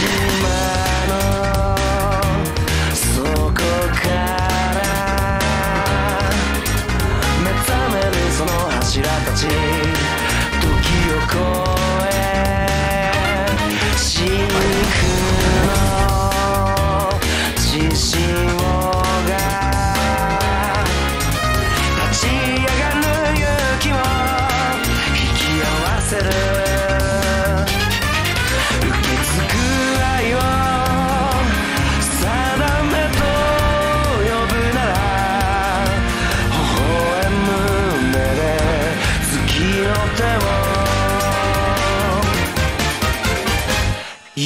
you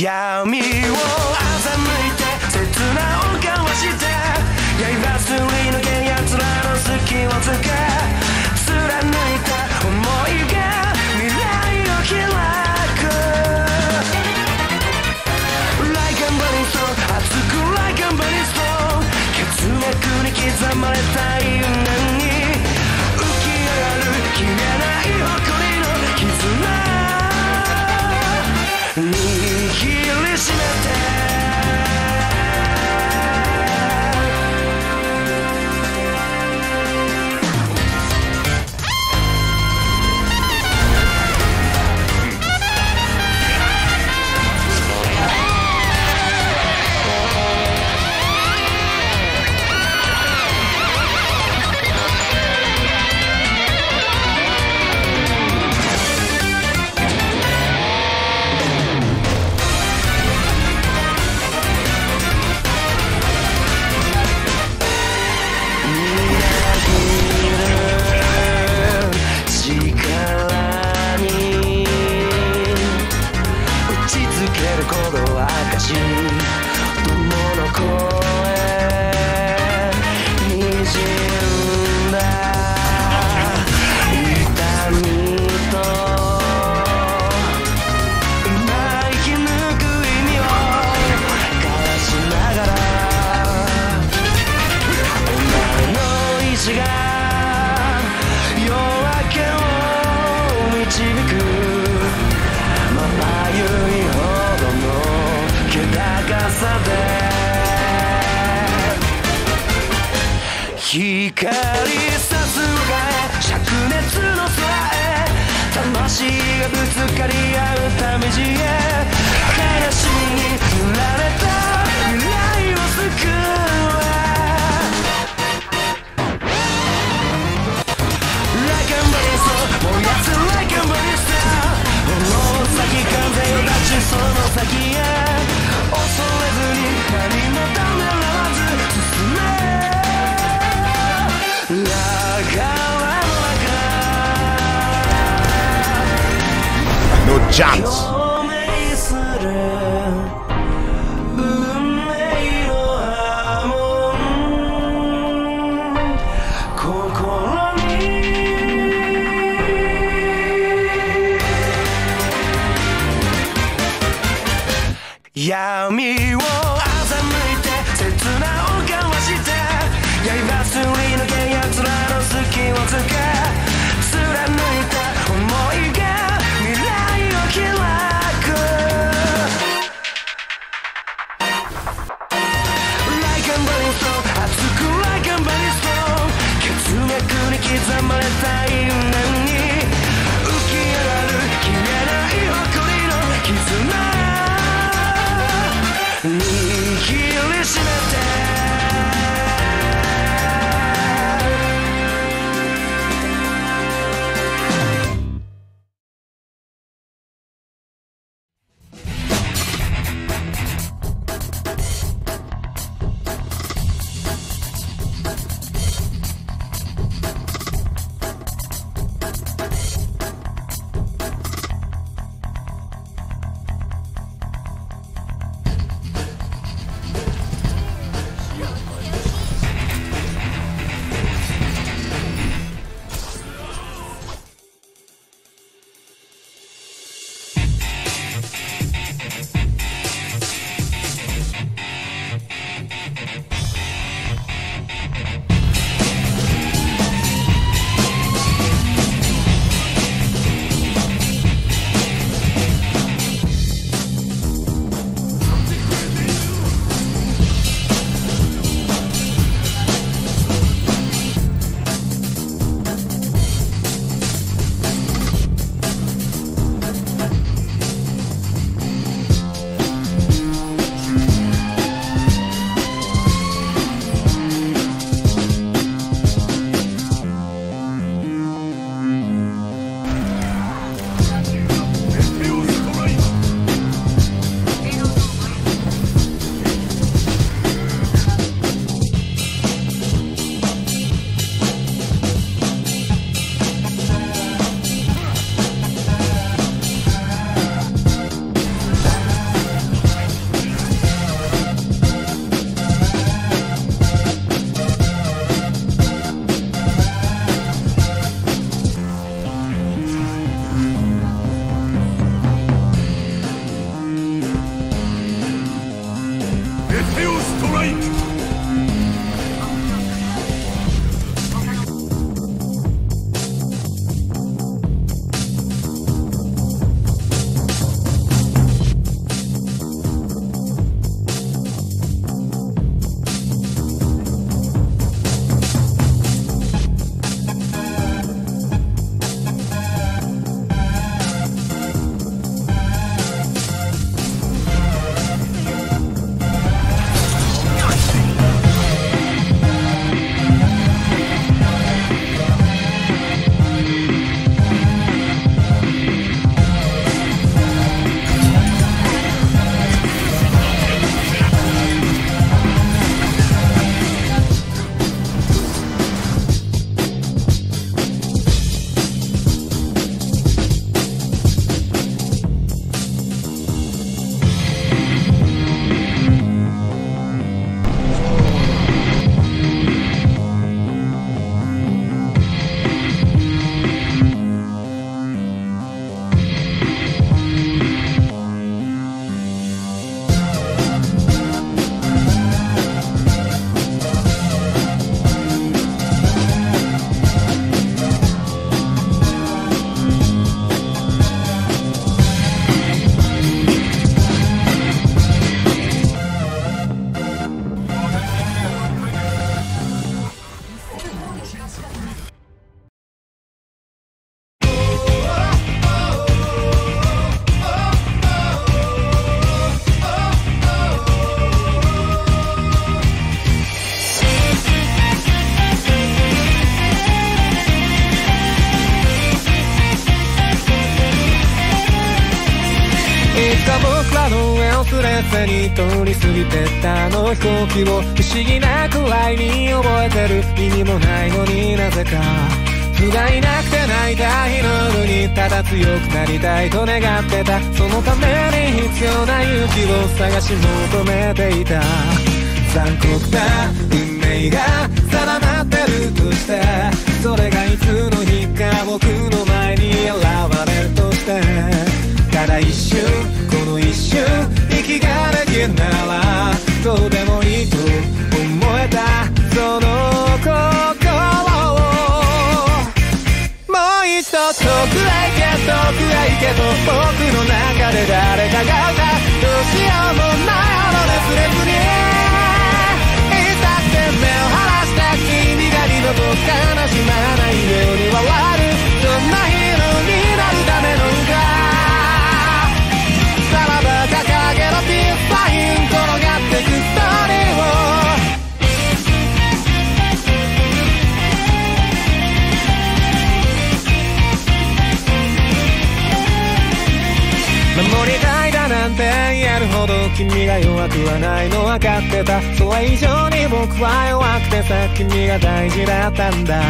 闇を光さすが灼熱の空へ魂がぶつかり合うため地へ悲しみに振られた未来を救う Like Like しその先へ恐れずに光のため chance. か僕らの上をすれずに通り過ぎてったあの飛行機を不思議なくらいに覚えてる意味もないのになぜか。不甲斐なくて泣いた日の夜にただ強くなりたいと願ってた。そのために必要な勇気を探し求めていた。残酷な運命が定まってるとして。それがいつの日か僕の前に現れるとして。ただ一瞬この一瞬息ができならどうでもいいと思えたその心をもう一度遠くへ行け遠くへ行けと僕の中で誰かが歌どうしようもないほど熱烈にいつだって目を離した君が二度と悲しまない君が弱くはないの分かってた。それ以上に僕は弱くてさ君が大事だったんだ。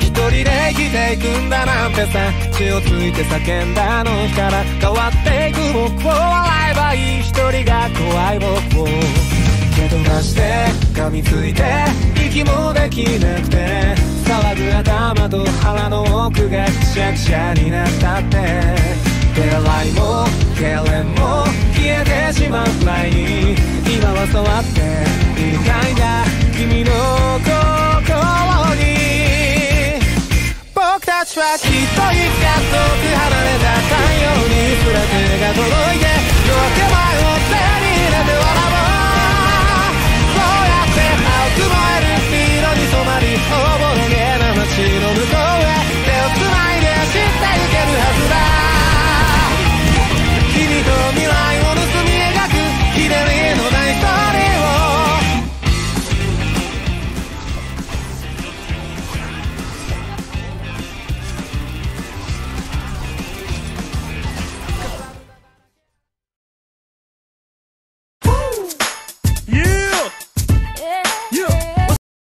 一人で生きていくんだなんてさ口をついて叫んだあの日から変わっていく僕を笑えばいい。一人が怖い僕を。蹴飛ばして噛みついて息もできなくて騒ぐ頭と腹の奥がくしゃくしゃになったって。手洗いも痙攣も消えてしまう前に今は触っていたいな君の心に僕たちはきっといつか